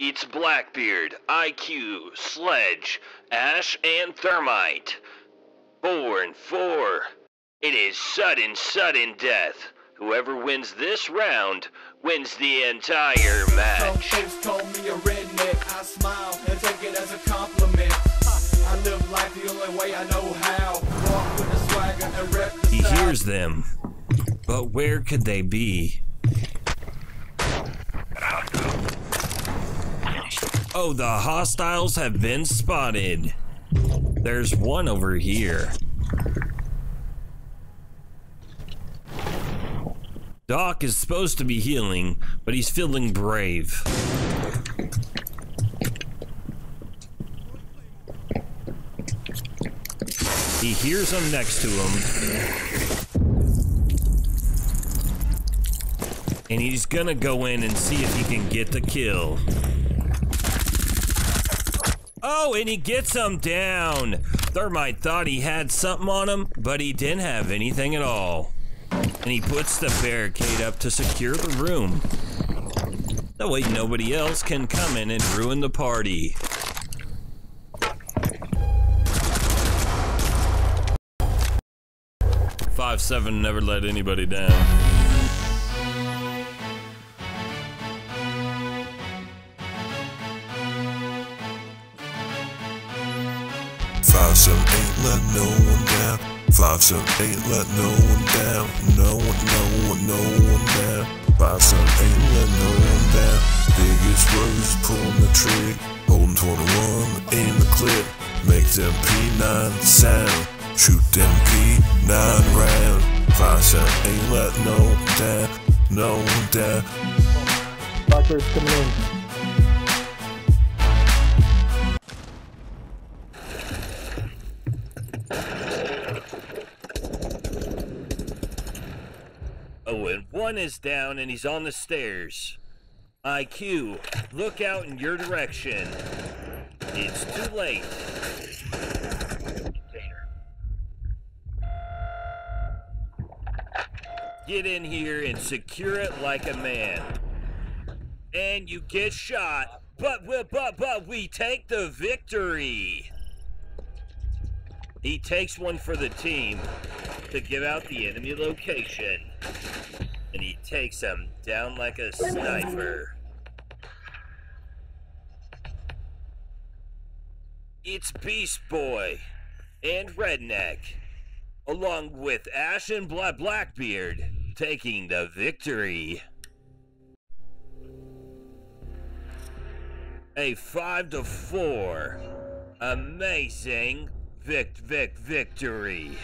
It's Blackbeard, IQ, Sledge, Ash, and Thermite. Four and four. It is sudden, sudden death. Whoever wins this round wins the entire Some match. folks call me a redneck. I smile and take it as a compliment. I live life the only way I know how. Walk with the swagger and rep the He style. hears them. But where could they be? Oh, the hostiles have been spotted. There's one over here. Doc is supposed to be healing, but he's feeling brave. He hears them next to him, and he's gonna go in and see if he can get the kill. Oh, and he gets him down. Thermite thought he had something on him, but he didn't have anything at all. And he puts the barricade up to secure the room. That way nobody else can come in and ruin the party. Five seven never let anybody down. Five seven eight, let no one down. Five seven eight, let no one down. No one, no one, no one down. Five seven eight, let no one down. Biggest rose pulling the trigger, holding 21 in the clip. Make them P9 sound. Shoot them P9 round. Five seven eight, let no one down. No one down. Blackbeard's coming in. Oh, and one is down and he's on the stairs. IQ, look out in your direction. It's too late. Get in here and secure it like a man. And you get shot, but but but, but we take the victory. He takes one for the team give out the enemy location. And he takes them down like a sniper. It's Beast Boy and Redneck, along with Ash and Bla Blackbeard, taking the victory. A 5 to 4. Amazing Vic Vic victory.